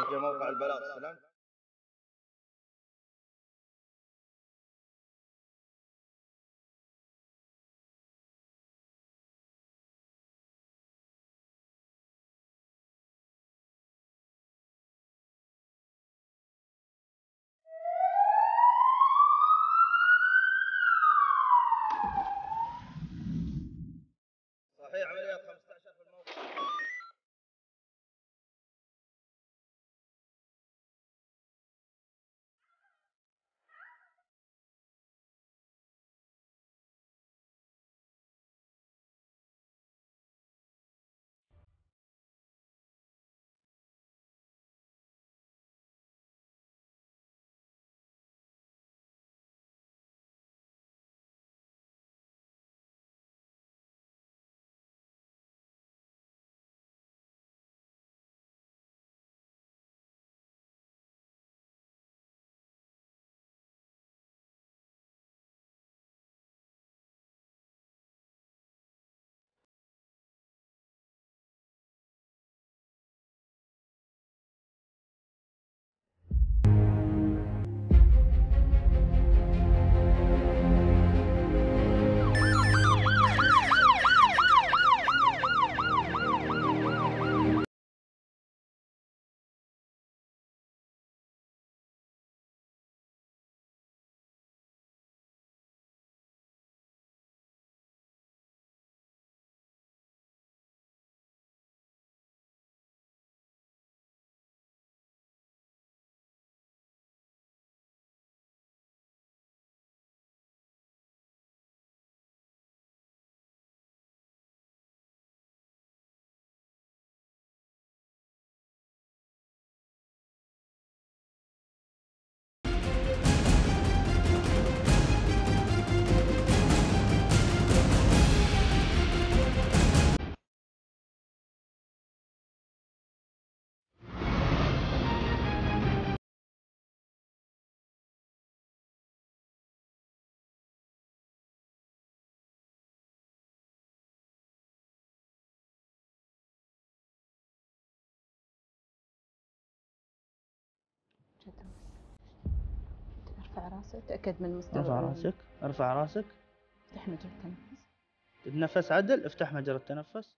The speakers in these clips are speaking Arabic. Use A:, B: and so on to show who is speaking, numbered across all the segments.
A: في موقع البلاغ. سلام.
B: ارفع راسك تأكد من مستوى
C: ارفع راسك ارفع راسك.
B: افتح مجرى التنفس.
C: تتنفس عدل افتح مجرى التنفس.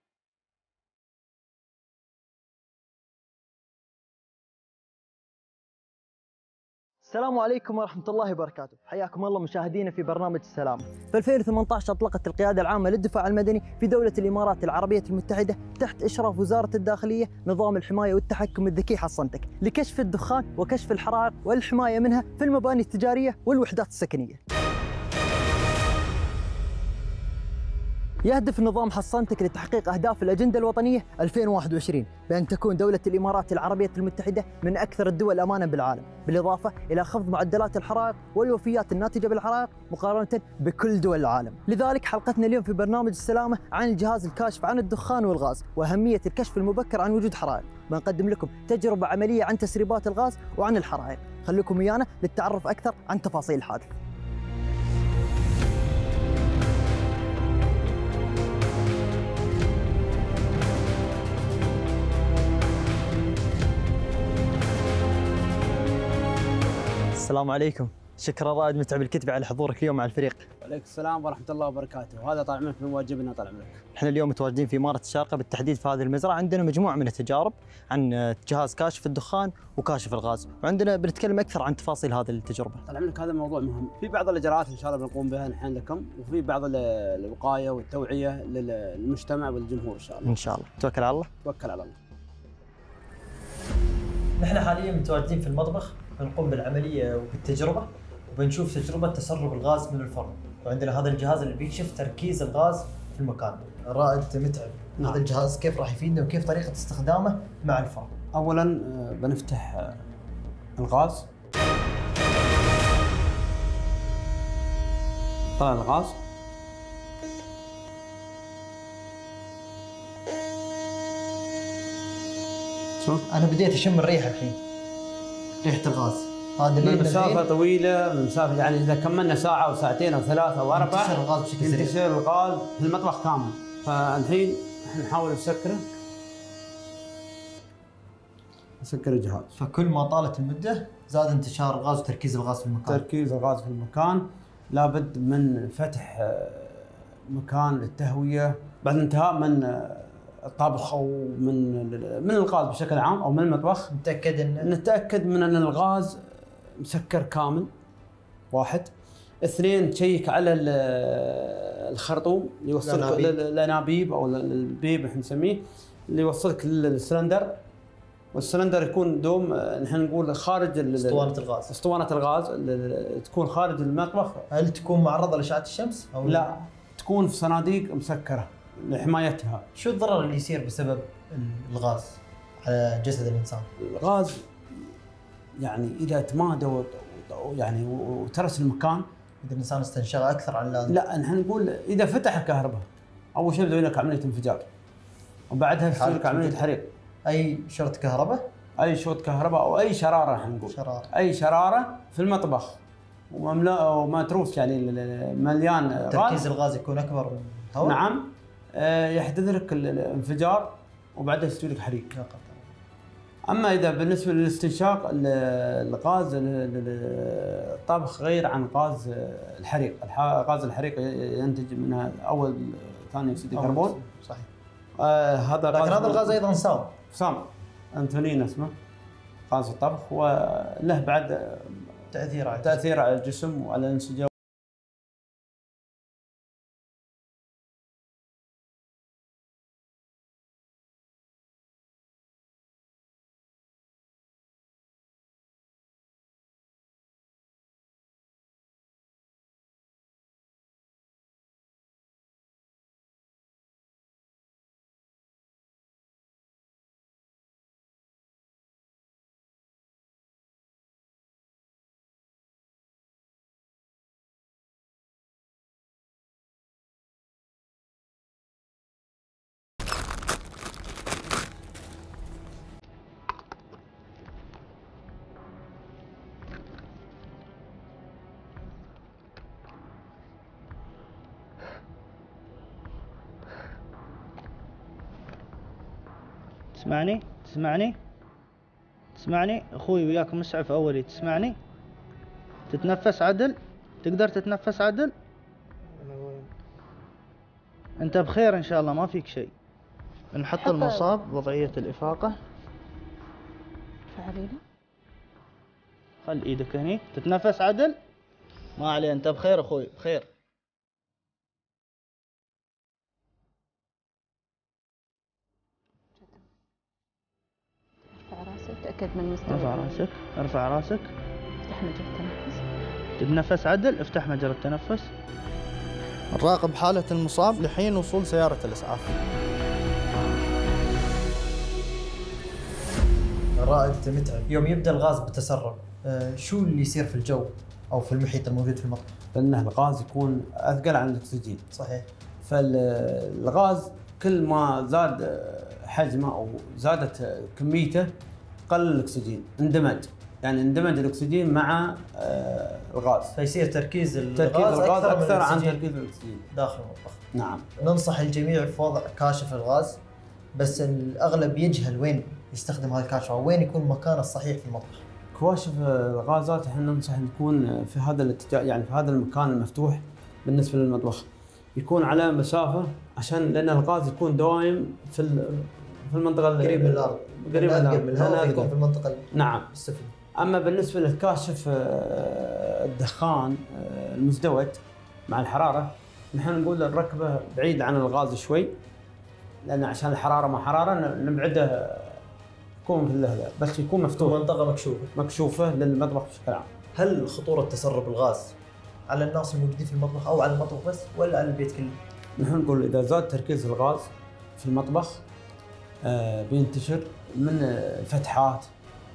D: السلام عليكم ورحمة الله وبركاته، حياكم الله مشاهدينا في برنامج السلام. في 2018 أطلقت القيادة العامة للدفاع المدني في دولة الإمارات العربية المتحدة تحت إشراف وزارة الداخلية نظام الحماية والتحكم الذكي حصنتك لكشف الدخان وكشف الحرائق والحماية منها في المباني التجارية والوحدات السكنية. يهدف نظام حصنتك لتحقيق أهداف الأجندة الوطنية 2021 بأن تكون دولة الإمارات العربية المتحدة من أكثر الدول أمانا بالعالم بالإضافة إلى خفض معدلات الحرائق والوفيات الناتجة بالحرائق مقارنة بكل دول العالم. لذلك حلقتنا اليوم في برنامج السلامة عن الجهاز الكاشف عن الدخان والغاز وأهمية الكشف المبكر عن وجود حرائق. بنقدم لكم تجربة عملية عن تسريبات الغاز وعن الحرائق. خليكم ويانا للتعرف أكثر عن تفاصيل الحادث السلام عليكم. شكرا رائد متعب الكتبي على حضورك اليوم مع الفريق.
E: وعليكم السلام ورحمة الله وبركاته. وهذا طال عمرك من واجبنا طال عمرك.
D: إحنا اليوم متواجدين في إمارة الشارقة بالتحديد في هذه المزرعة. عندنا مجموعة من التجارب عن جهاز كاشف الدخان وكاشف الغاز. وعندنا بنتكلم أكثر عن تفاصيل هذه التجربة.
E: طال عمرك هذا موضوع مهم. في بعض الإجراءات إن شاء الله بنقوم بها نحن لكم وفي بعض ال- الوقاية والتوعية للمجتمع والجمهور إن شاء الله.
D: إن شاء الله. توكل على الله.
E: توكل على الله.
D: نحن حاليا متواجدين في المطبخ. بنقوم بالعملية وبالتجربة وبنشوف تجربة تسرب الغاز من الفرن. وعندنا هذا الجهاز اللي بيكشف تركيز الغاز في المكان. رائد متعب.
E: نعم.
D: هذا الجهاز كيف راح يفيدنا وكيف طريقة استخدامه مع الفرن؟
E: أولا آه، بنفتح آه، الغاز. طلع الغاز. شوف.
D: أنا بديت أشم الريحه الحين. ريحه الغاز هذا
E: من مسافة
D: نزين.
E: طويلة من مسافة يعني إذا كملنا ساعة أو ساعتين أو ثلاثة أو أربعة
D: ينتشر الغاز بشكل سريع.
E: ينتشر الغاز في المطبخ كامل. فالحين إحنا نحاول نسكره. يسكر الجهاز.
D: فكل ما طالت المدة زاد انتشار الغاز وتركيز الغاز في المكان.
E: تركيز الغاز في المكان. لابد من فتح آه، مكان للتهوية. بعد انتهاء من آه، الطبخ أو من من الغاز بشكل عام أو من المطبخ.
D: متأكد ان
E: نتأكد من أن الغاز مسكر كامل واحد. اثنين تشيك على ال- الخرطوم اللي يوصلك
D: الأنابيب.
E: أو ال- ال pipe إحنا نسميه اللي يوصلك لل cylinder وال cylinder يكون دوم نحن نقول خارج
D: أسطوانة الغاز.
E: أسطوانة الغاز ال- ال- تكون خارج المطبخ.
D: هل تكون معرضة لإشعة الشمس أو
E: لا؟ تكون في صناديق مسكرة. لحمايتها
D: شو الضرر اللي يصير بسبب الغاز على جسد الإنسان؟
E: الغاز يعني إذا تمادى يعني وترس المكان.
D: إذا الإنسان استنشق أكثر عن اللازم
E: لا نحن نقول إذا فتح الكهرباء أول شيء بيسوي لك عمليه انفجار. وبعدها بيسوي لك عمليه حريق.
D: أي شرط كهرباء؟
E: أي شوط كهرباء أو أي شرارة إحنا نقول.
D: شرارة.
E: أي شرارة في المطبخ. ومملوء ومتروس يعني مليان
D: تركيز الغاز يكون أكبر من الهواء؟
E: نعم. يحدث لك ال- الانفجار وبعدها يسوي لك حريق. أما إذا بالنسبة للاستنشاق ال- الغاز ال- ال- الطبخ غير عن غاز الحريق. الح- غاز الحريق ينتج منها أول ثاني
D: أكسيد.
E: الكربون.
D: صحيح.
E: آه هذا
D: لكن هذا الغاز أيضا سام
E: سام أنتونين اسمه. غاز الطبخ. وله بعد
D: تأثير على
E: تأثير على الجسم وعلى الانسجه
C: تسمعني؟ تسمعني؟ تسمعني؟ أخوي وياك مسعف أولي تسمعني؟ تتنفس عدل؟ تقدر تتنفس عدل؟ أنت بخير إن شاء الله ما فيك شيء. نحط
B: حط-
C: المصاب وضعية الإفاقة.
B: فعلينا.
C: خل إيدك هني. تتنفس عدل؟ ما عليه أنت بخير أخوي بخير.
B: ارفع راسك تأكد من مستوى
C: ارفع راسك ارفع راسك.
B: افتح مجرى التنفس.
C: تتنفس عدل افتح مجرى التنفس. نراقب حالة المصاب لحين وصول سيارة الإسعاف.
D: الرائد متعب. يوم يبدأ الغاز بتسرب آه، شو اللي يصير في الجو أو في المحيط الموجود في المطبخ
E: لأنه الغاز يكون أثقل عن الأكسجين.
D: صحيح.
E: فالغاز كل ما زاد حجمه أو زادت كميته قل الأكسجين اندمج. يعني اندمج الأكسجين مع آه، الغاز.
D: فيصير تركيز الغاز
E: تركيز الغاز أكثر,
D: من
E: عن تركيز الأكسجين.
D: داخل المطبخ.
E: نعم.
D: ننصح الجميع في وضع كاشف الغاز بس الأغلب يجهل وين يستخدم هذا الكاشف أو وين يكون مكانه الصحيح في المطبخ.
E: كواشف الغازات إحنا ننصح إن تكون في هذا الاتجاه يعني في هذا المكان المفتوح بالنسبة للمطبخ. يكون على مسافة عشان لأن الغاز يكون دائم في في المنطقة ال-
D: قريب من الأرض.
E: قريب من الأرض.
D: يكون. في المنطقة
E: نعم.
D: السفلى
E: أما بالنسبة للكاشف آه، الدخان آه، المزدوج مع الحرارة نحن نقول نركبه بعيد عن الغاز شوي لأن عشان الحرارة مع حرارة نبعده يكون في اللهله بس يكون مفتوح.
D: منطقة مكشوفة.
E: مكشوفة للمطبخ بشكل عام.
D: هل خطورة تسرب الغاز على الناس الموجودين في المطبخ أو على المطبخ بس ولا على البيت كله؟
E: نحن نقول إذا زاد تركيز الغاز في المطبخ بينتشر من الفتحات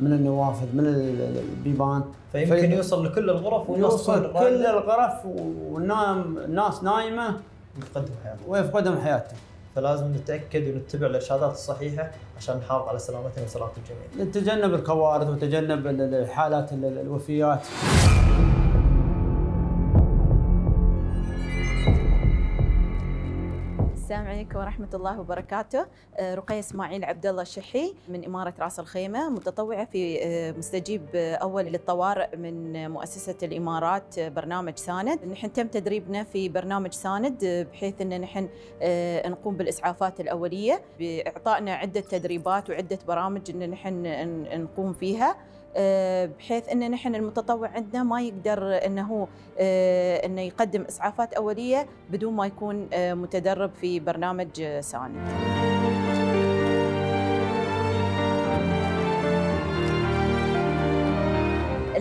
E: من النوافذ من ال- ال- البيبان.
D: فيمكن
E: في-
D: يوصل لكل الغرف والناس
E: يوصل
D: تكون
E: كل الغرف والنام الناس نايمة
D: يفقدوا حياتهم.
E: ويفقدهم حياتهم.
D: فلازم نتأكد ونتبع الإرشادات الصحيحة عشان نحافظ على سلامتنا وسلامه الجميع.
E: نتجنب الكوارث وتجنب ال- ال- حالات ال- ال- الوفيات.
B: عليكم ورحمة الله وبركاته. آه، رقية إسماعيل عبد الله الشحي من إمارة راس الخيمة متطوعة في آه، مستجيب آه، أول للطوارئ من مؤسسة الإمارات برنامج ساند. نحن تم تدريبنا في برنامج ساند بحيث أن نحن نقوم بالإسعافات الأولية بإعطائنا عدة تدريبات وعدة برامج أن نحن نقوم فيها. بحيث إن نحن المتطوع عندنا ما يقدر إنه آه، إنه يقدم إسعافات أولية بدون ما يكون آه، متدرب في برنامج آه، ساند.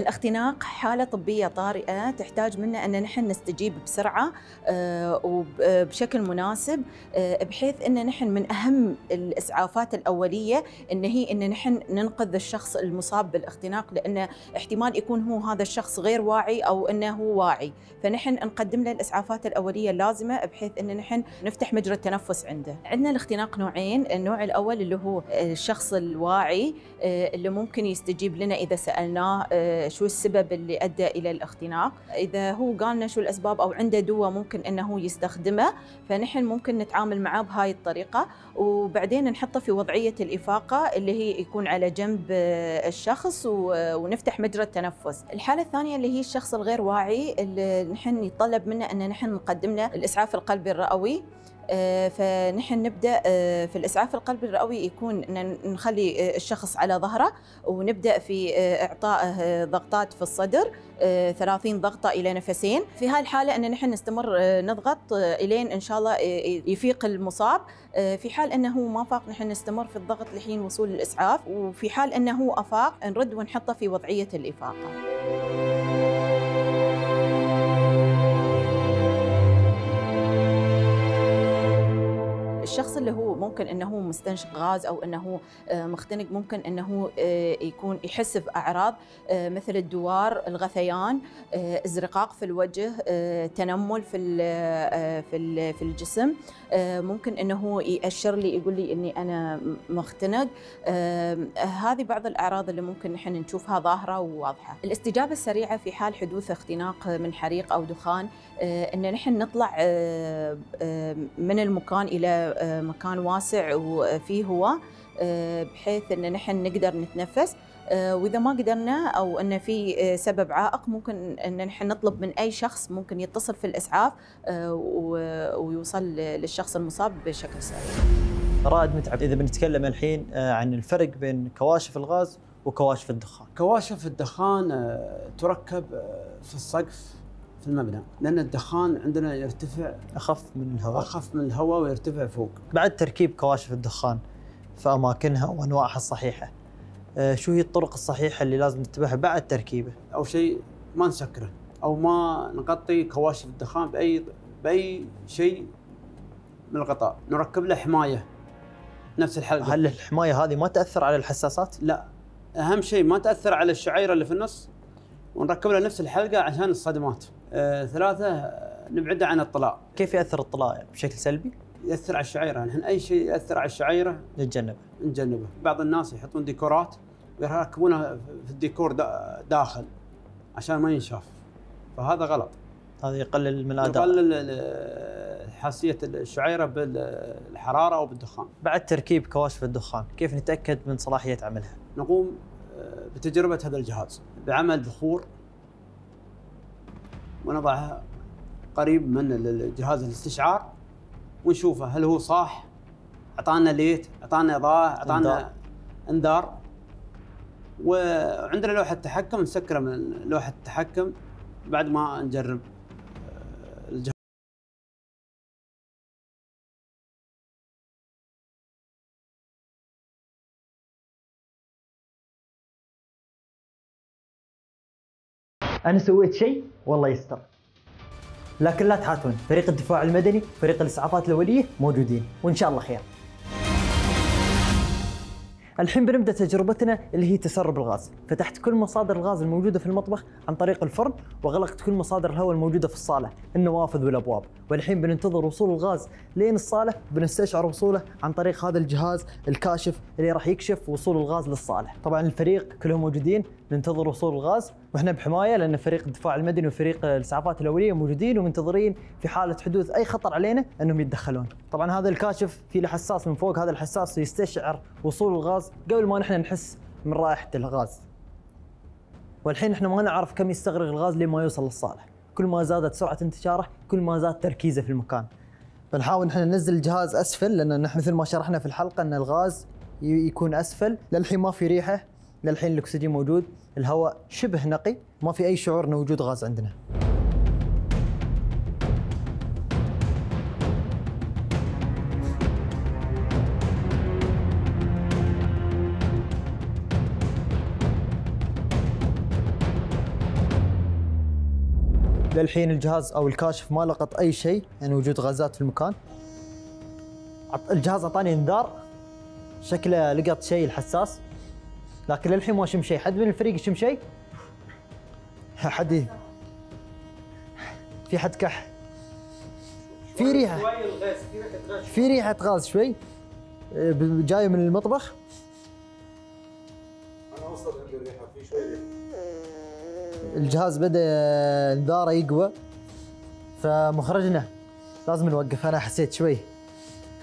B: الاختناق حالة طبية طارئة تحتاج منا أن نحن نستجيب بسرعة آه، وبشكل مناسب آه، بحيث أن نحن من أهم الإسعافات الأولية أن هي أن نحن ننقذ الشخص المصاب بالاختناق لأن احتمال يكون هو هذا الشخص غير واعي أو أنه هو واعي. فنحن نقدم له الإسعافات الأولية اللازمة بحيث أن نحن نفتح مجرى التنفس عنده. عندنا الاختناق نوعين النوع الأول اللي هو الشخص الواعي آه، اللي ممكن يستجيب لنا إذا سألناه شو السبب اللي أدى إلى الاختناق. إذا هو قالنا شو الأسباب أو عنده دواء ممكن أنه يستخدمه فنحن ممكن نتعامل معاه بهاي الطريقة. وبعدين نحطه في وضعية الإفاقة اللي هي يكون على جنب الشخص ونفتح مجرى التنفس. الحالة الثانية اللي هي الشخص الغير واعي اللي نحن يتطلب منا أن نحن نقدم له الإسعاف القلبي الرئوي. فنحن نبدأ آه، في الإسعاف القلبي الرئوي يكون نخلي آه، الشخص على ظهره ونبدأ في آه، اعطائه آه، ضغطات في الصدر آه، 30 ضغطة إلى نفسين. في هاي الحالة إن نحن نستمر آه، نضغط آه، إلين إن شاء الله آه، يفيق المصاب. آه، في حال إنه ما فاق نحن نستمر في الضغط لحين وصول الإسعاف وفي حال إنه أفاق نرد ونحطه في وضعية الإفاقة. الشخص اللي هو ممكن إنه مستنشق غاز أو إنه آه، مختنق ممكن إنه آه، يكون يحس بأعراض آه، مثل الدوار، الغثيان، ازرقاق في الوجه، تنمل في في في الجسم، ممكن إنه يأشر لي يقول لي إني أنا مختنق، هذه بعض الأعراض اللي ممكن نحن نشوفها ظاهرة وواضحة. الاستجابة السريعة في حال حدوث اختناق من حريق أو دخان إن نحن نطلع من المكان إلى مكان واسع وفيه هواء آه، بحيث إن نحن نقدر نتنفس. آه، وإذا ما قدرنا أو إن في آه، سبب عائق ممكن إن نحن نطلب من أي شخص ممكن يتصل في الإسعاف ويوصل للشخص المصاب بشكل سريع.
F: رائد متعب إذا بنتكلم الحين عن الفرق بين كواشف الغاز وكواشف الدخان.
E: كواشف الدخان تركب في السقف في المبنى لأن الدخان عندنا يرتفع
F: أخف من الهواء.
E: أخف من الهواء ويرتفع فوق.
F: بعد تركيب كواشف الدخان في أماكنها وأنواعها الصحيحة. آه، شو هي الطرق الصحيحة اللي لازم نتبعها بعد تركيبه؟
E: أو شيء ما نسكره أو ما نغطي كواشف الدخان بأي بأي شيء من الغطاء. نركب له حماية نفس الحلقة.
F: هل الحماية هذه ما تأثر على الحساسات؟
E: لا أهم شيء ما تأثر على الشعيرة اللي في النص ونركب له نفس الحلقة عشان الصدمات. آه ثلاثة آه، نبعده عن الطلاء
F: كيف يأثر الطلاء يعني بشكل سلبي؟
E: يأثر على الشعيرة. نحن أي شيء يأثر على الشعيرة
F: نتجنبه.
E: نجنبه بعض الناس يحطون ديكورات ويركبونها في الديكور دا- داخل عشان ما ينشاف. فهذا غلط.
F: هذا يقلل من الأداء.
E: يقلل حساسيه الشعيرة بالحرارة أو بالدخان.
F: بعد تركيب كواشف الدخان كيف نتأكد من صلاحية عملها؟
E: نقوم آه، بتجربة هذا الجهاز بعمل بخور ونضعها قريب من الجهاز الاستشعار ونشوفه هل هو صاح؟ أعطانا ليت أعطانا اضاءه
F: إنذار.
E: اعطانا إنذار. وعندنا لوحة تحكم نسكره من لوحة التحكم بعد ما نجرب.
D: أنا سويت شيء والله يستر. لكن لا تحاتون فريق الدفاع المدني فريق الإسعافات الأولية موجودين وإن شاء الله خير. الحين بنبدأ تجربتنا اللي هي تسرب الغاز، فتحت كل مصادر الغاز الموجودة في المطبخ عن طريق الفرن وغلقت كل مصادر الهواء الموجودة في الصالة، النوافذ والأبواب، والحين بننتظر وصول الغاز لين الصالة بنستشعر وصوله عن طريق هذا الجهاز الكاشف اللي راح يكشف وصول الغاز للصالة، طبعا الفريق كلهم موجودين ننتظر وصول الغاز وإحنا بحماية لأن فريق الدفاع المدني وفريق الإسعافات الأولية موجودين ومنتظرين في حالة حدوث أي خطر علينا إنهم يتدخلون. طبعا هذا الكاشف في له حساس من فوق هذا الحساس يستشعر وصول الغاز قبل ما نحن نحس من رائحة الغاز. والحين إحنا ما نعرف كم يستغرق الغاز لما يوصل للصالح. كل ما زادت سرعة انتشاره كل ما زاد تركيزه في المكان. بنحاول نحن ننزل الجهاز أسفل لأن نحن مثل ما شرحنا في الحلقة إن الغاز يكون أسفل للحين ما في ريحة للحين الأكسجين موجود الهواء شبه نقي ما في أي شعور إنه وجود غاز عندنا. للحين الجهاز أو الكاشف ما لقط أي شيء يعني وجود غازات في المكان. الجهاز أعطاني إنذار شكله لقط شيء الحساس. لكن للحين ما شم شيء. حد من الفريق يشم شيء؟ حد ي- في حد كح؟ في ريحة. في ريحة غاز شوي. جاية من المطبخ. الجهاز بدأ انذاره يقوى. فمخرجنا لازم نوقف. أنا حسيت شوي.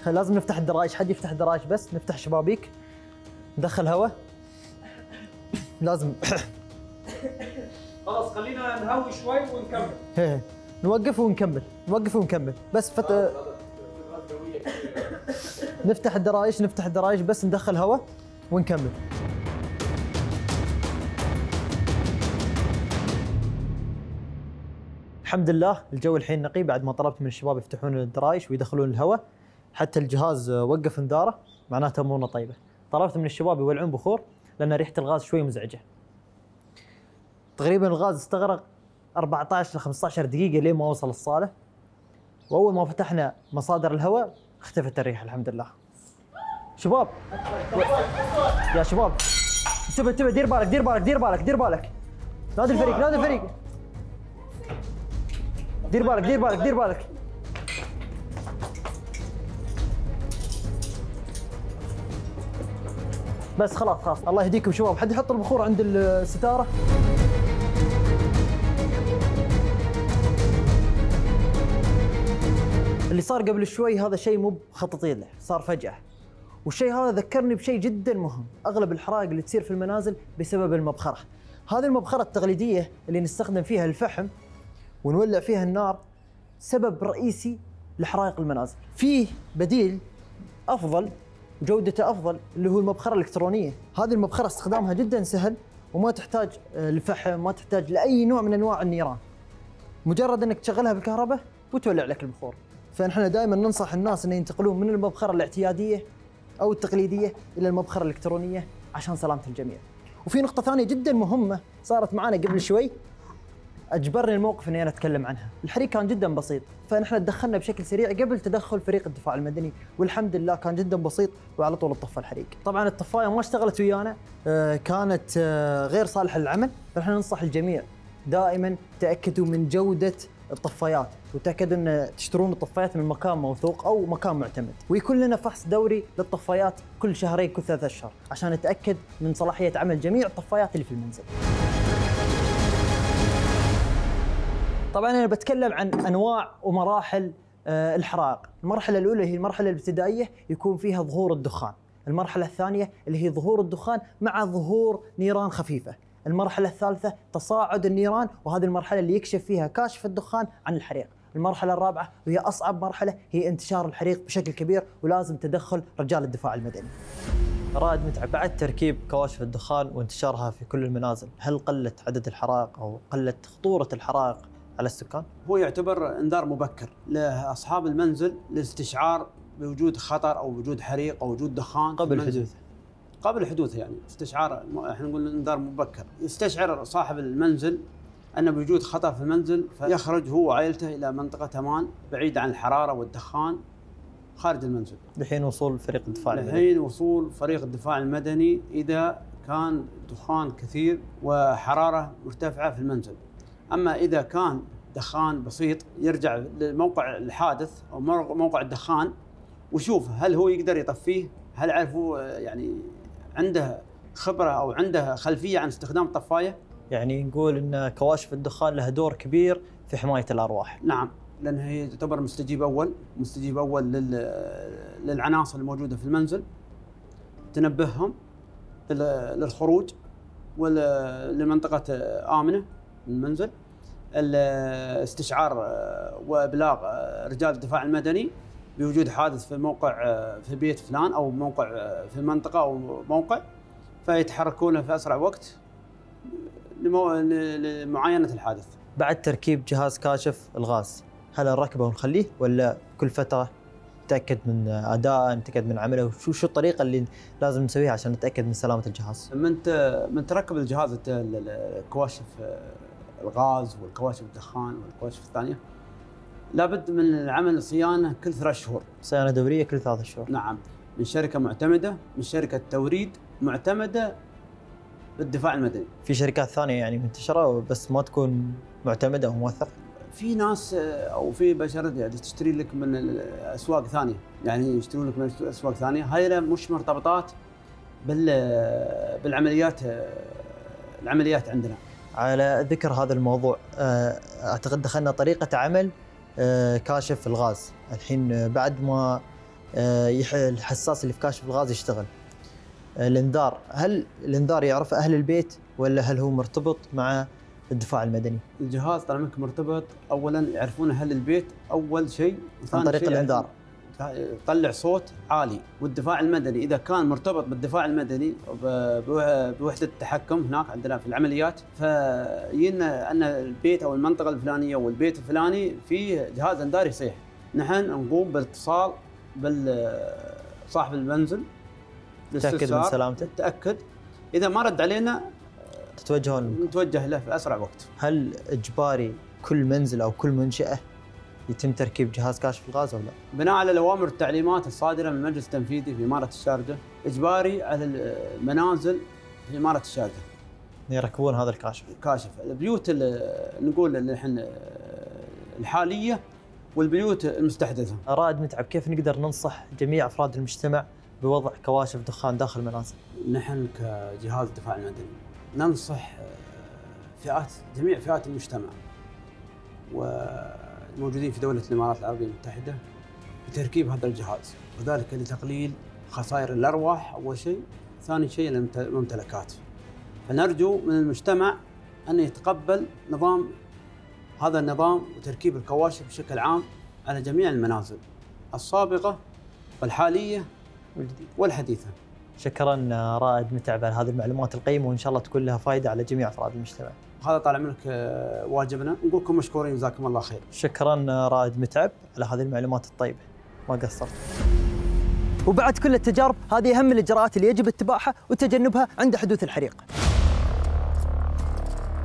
D: خل- لازم نفتح الدرايش. حد يفتح الدرايش بس؟ نفتح شبابيك. ندخل هواء لازم
E: خلاص خلينا نهوي شوي ونكمل.
D: هيه. نوقف ونكمل نوقف ونكمل. بس فت... نفتح الدرايش نفتح الدرايش بس ندخل هواء ونكمل. الحمد لله الجو الحين نقي بعد ما طلبت من الشباب يفتحون الدرايش ويدخلون الهواء حتى الجهاز وقف انذاره معناته امورنا طيبه طلبت من الشباب يولعون بخور. لأن ريحة الغاز شوي مزعجة. تقريبا الغاز استغرق 14 ل 15 دقيقة لين ما وصل الصالة. وأول ما فتحنا مصادر الهواء اختفت الريحة الحمد لله. شباب. يا شباب انتبه انتبه دير بالك دير بالك دير بالك دير بالك. نادي الفريق نادي الفريق. دير بالك دير بالك دير بالك. بس خلاص خلاص. الله يهديكم شباب. حد يحط البخور عند الستارة؟ اللي صار قبل شوي هذا شيء مو بخططين له صار فجأة. والشيء هذا ذكرني بشيء جدا مهم. أغلب الحرائق اللي تصير في المنازل بسبب المبخرة. هذه المبخرة التقليدية اللي نستخدم فيها الفحم ونولع فيها النار سبب رئيسي لحرائق المنازل. فيه بديل أفضل وجودته أفضل اللي هو المبخرة الإلكترونية. هذه المبخرة استخدامها جدا سهل وما تحتاج آه، لفحم ما تحتاج لأي نوع من أنواع النيران. مجرد إنك تشغلها بالكهرباء وتولع لك البخور. فنحن دائما ننصح الناس إن ينتقلون من المبخرة الاعتيادية أو التقليدية إلى المبخرة الإلكترونية عشان سلامة الجميع. وفي نقطة ثانية جدا مهمة صارت معنا قبل شوي. أجبرني الموقف إني أنا أتكلم عنها، الحريق كان جدا بسيط، فنحن تدخلنا بشكل سريع قبل تدخل فريق الدفاع المدني، والحمد لله كان جدا بسيط وعلى طول اطفى الحريق. طبعا الطفاية ما اشتغلت ويانا، آه، كانت آه، غير صالحة للعمل، فنحن ننصح الجميع دائما تأكدوا من جودة الطفايات، وتأكدوا إن تشترون الطفايات من مكان موثوق أو مكان معتمد، ويكون لنا فحص دوري للطفايات كل شهرين كل ثلاثة أشهر، عشان نتأكد من صلاحية عمل جميع الطفايات اللي في المنزل. طبعا أنا بتكلم عن أنواع ومراحل آه، الحرائق، المرحلة الأولى هي المرحلة الابتدائية يكون فيها ظهور الدخان، المرحلة الثانية اللي هي ظهور الدخان مع ظهور نيران خفيفة، المرحلة الثالثة تصاعد النيران وهذه المرحلة اللي يكشف فيها كاشف الدخان عن الحريق، المرحلة الرابعة وهي أصعب مرحلة هي انتشار الحريق بشكل كبير ولازم تدخل رجال الدفاع المدني.
F: رائد متعب بعد تركيب كواشف الدخان وانتشارها في كل المنازل هل قلت عدد الحرائق أو قلت خطورة الحرائق؟ على السكان؟
E: هو يعتبر انذار مبكر لأصحاب المنزل لاستشعار بوجود خطر أو وجود حريق أو وجود دخان
F: قبل
E: المنزل.
F: حدوثه
E: قبل حدوثه يعني استشعار إحنا نقول انذار مبكر يستشعر صاحب المنزل أن بوجود خطر في المنزل فيخرج هو وعائلته إلى منطقة أمان بعيده عن الحرارة والدخان خارج المنزل
F: لحين وصول فريق الدفاع المدني
E: لحين وصول فريق الدفاع المدني إذا كان دخان كثير وحرارة مرتفعة في المنزل. أما إذا كان دخان بسيط يرجع لموقع الحادث أو موقع الدخان ويشوف هل هو يقدر يطفيه؟ هل يعرف هو يعني عنده خبرة أو عنده خلفية عن استخدام الطفاية؟
F: يعني نقول إن كواشف الدخان لها دور كبير في حماية الأرواح
E: نعم لأن هي تعتبر مستجيب أول مستجيب أول لل... للعناصر الموجودة في المنزل تنبههم لل- للخروج ول- لمنطقة آمنة من المنزل ال- استشعار آه، وإبلاغ آه، رجال الدفاع المدني بوجود حادث في موقع آه، في بيت فلان أو موقع في منطقة أو موقع فيتحركون في أسرع وقت لمعاينة الحادث.
F: بعد تركيب جهاز كاشف الغاز هل نركبه ونخليه ولا كل فترة نتاكد من ادائه نتاكد من عمله وشو شو الطريقة اللي لازم نسويها عشان نتأكد من سلامة الجهاز
E: من من تركب الجهاز الكواشف الغاز والكواشف الدخان والكواشف الثانية. لابد من العمل صيانة كل ثلاث شهور.
F: صيانة دورية كل ثلاث شهور.
E: نعم. من شركة معتمدة من شركة توريد معتمدة بالدفاع المدني.
F: في شركات ثانية يعني منتشرة بس ما تكون معتمدة وموثقه
E: في ناس أو في بشر يعني تشتري لك من الأسواق ثانية. يعني يشترون لك من اسواق ثانية. هاي مش مرتبطات بال بالعمليات العمليات عندنا.
F: على ذكر هذا الموضوع. آه، أعتقد دخلنا طريقة عمل آه، كاشف الغاز. الحين بعد ما آه، الحساس اللي في كاشف الغاز يشتغل. الإنذار. هل الإنذار يعرف أهل البيت ولا هل هو مرتبط مع الدفاع المدني؟
E: الجهاز طال عمرك مرتبط اولا يعرفون أهل البيت أول شيء.
F: عن طريق الإنذار.
E: يطلع صوت عالي. والدفاع المدني إذا كان مرتبط بالدفاع المدني بوحدة التحكم هناك عندنا في العمليات فينا أن البيت أو المنطقة الفلانية أو البيت الفلاني فيه جهاز انذار يصيح نحن نقوم بالاتصال بصاحب المنزل
F: تأكد من سلامته؟
E: تأكد. إذا ما رد علينا
F: تتوجهون؟
E: نتوجه له في أسرع وقت.
F: هل إجباري كل منزل أو كل منشأة يتم تركيب جهاز كاشف الغاز أو لا؟
E: بناء على الأوامر والتعليمات الصادرة من المجلس التنفيذي في إمارة الشارجه إجباري على المنازل في إمارة الشارجه
F: يركبون هذا الكاشف
E: كاشف البيوت ال- نقول اللي إحنا الحالية والبيوت المستحدثة
F: رائد متعب كيف نقدر ننصح جميع أفراد المجتمع بوضع كواشف دخان داخل المنازل؟
E: نحن كجهاز الدفاع المدني ننصح فئات جميع فئات المجتمع والموجودين في دولة الإمارات العربية المتحدة بتركيب هذا الجهاز وذلك لتقليل خسائر الأرواح أول شيء ثاني شيء الممت- الممتلكات فنرجو من المجتمع أن يتقبل نظام هذا النظام وتركيب الكواشف بشكل عام على جميع المنازل السابقة والحالية والحديثة
F: شكرا رائد متعب على هذه المعلومات القيمة وإن شاء الله تكون لها فائده على جميع أفراد المجتمع.
E: هذا طال عمرك آه، واجبنا. نقول لكم مشكورين جزاكم الله خير.
F: شكرا رائد متعب على هذه المعلومات الطيبة. ما قصرت.
D: وبعد كل التجارب هذه أهم الإجراءات اللي يجب اتباعها وتجنبها عند حدوث الحريق.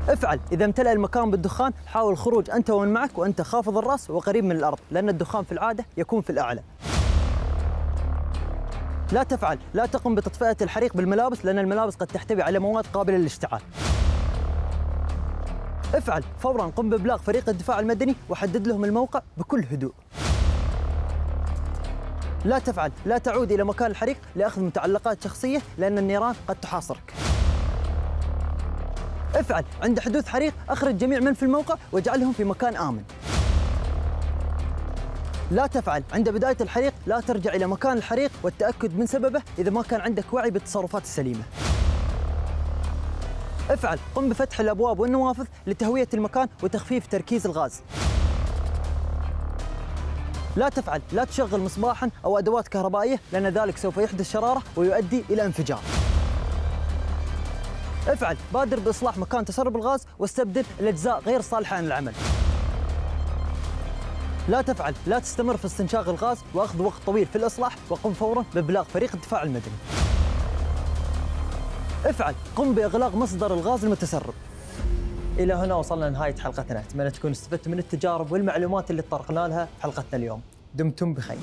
D: افعل. إذا امتلأ المكان بالدخان حاول الخروج أنت ومن معك وأنت خافض الرأس وقريب من الأرض لأن الدخان في العادة يكون في الأعلى. لا تفعل. لا تقم بتطفئة الحريق بالملابس لأن الملابس قد تحتوي على مواد قابلة للاشتعال. افعل فورا قم بإبلاغ فريق الدفاع المدني وحدد لهم الموقع بكل هدوء. لا تفعل لا تعود إلى مكان الحريق لأخذ متعلقات شخصية لأن النيران قد تحاصرك. افعل عند حدوث حريق أخرج جميع من في الموقع واجعلهم في مكان آمن. لا تفعل عند بداية الحريق لا ترجع إلى مكان الحريق والتأكد من سببه إذا ما كان عندك وعي بالتصرفات السليمة. افعل. قم بفتح الأبواب والنوافذ لتهوية المكان وتخفيف تركيز الغاز. لا تفعل. لا تشغل مصباحا أو أدوات كهربائية لأن ذلك سوف يحدث شرارة ويؤدي إلى انفجار. افعل. بادر بإصلاح مكان تسرب الغاز واستبدل الأجزاء غير صالحة عن العمل. لا تفعل. لا تستمر في استنشاق الغاز وأخذ وقت طويل في الإصلاح وقم فورا بإبلاغ فريق الدفاع المدني. افعل. قم بإغلاق مصدر الغاز المتسرب.
F: إلى هنا وصلنا لنهاية حلقتنا. أتمنى تكونوا استفدتوا من التجارب والمعلومات اللي طرقنا لها في حلقتنا اليوم. دمتم بخير.